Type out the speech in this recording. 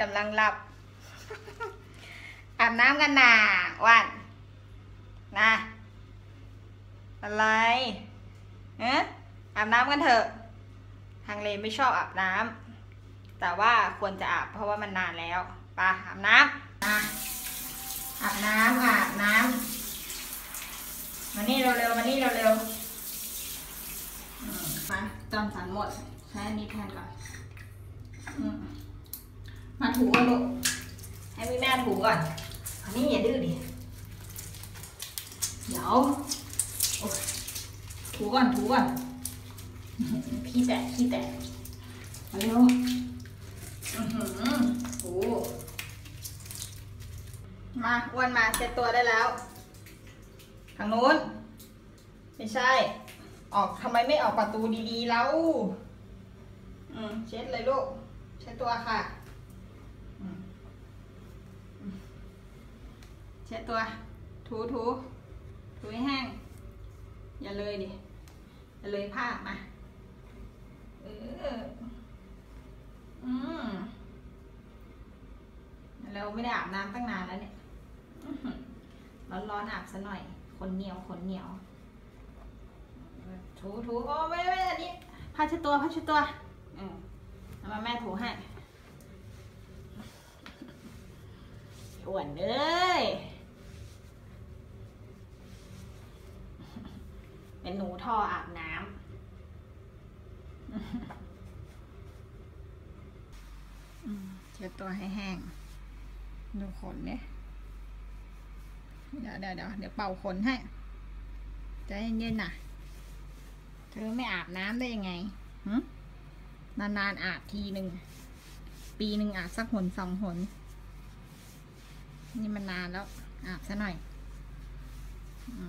กำลังหลับ อาบน้ำกันนาวันนะอะไรเอ๊ะอาบน้ำกันเถอะ ทางเลไม่ชอบอาบน้ำแต่ว่าควรจะอาบเพราะว่ามันนานแล้วปะอาบน้ำมาอาบน้ำอาบน้ำมานี่เร็วๆมานี่เร็วๆมาจอมสันหมดใช้อันนี้แทนก่อนอ มมาถูก่อนลูกให้พี่แม่ถูก่อนอันนี้อย่าดื้อดิเดี๋ยวโอ๊ยถูก่อนถูก่อนพี่แตะพี่แตะมาเร็วอื้อหือโอ้มาอ้วนมาเช็ดตัวได้แล้วทางนู้น ไม่ใช่ ออกทำไมไม่ออกประตูดีๆแล้ว อืมเช็ดเลยลูก เช็ดตัวค่ะอืมอืม เช็ดตัวถูถูถูให้แห้ง อย่าเลยดิ อย่าเลยผ้ามาเอออืมเราไม่ได้อาบน้ำตั้งนานแล้วเนี่ยร้อนร้อนๆอาบซะหน่อยคนเหนียวคนเหนียวถูถูโอ้ไม่ไม่อันนี้ผ้าเช็ดตัวผ้าเช็ดตัวอืมเอามาแม่ถูให้ อ้วนเอ้ยเป็นหนูท่ออาบน้ำเช็ดตัวให้แห้ง ดูขนเนี่ยเดี๋ยวเดี๋ยวเดี๋ยวเดี๋ยวเป่าขนให้ใจเย็นๆนะเธอไม่อาบน้ำได้ยังไงนานๆอาบทีหนึ่ง ปีหนึ่งอาบสักหนสองหน นี่มันนานแล้วอาบซะหน่อยอ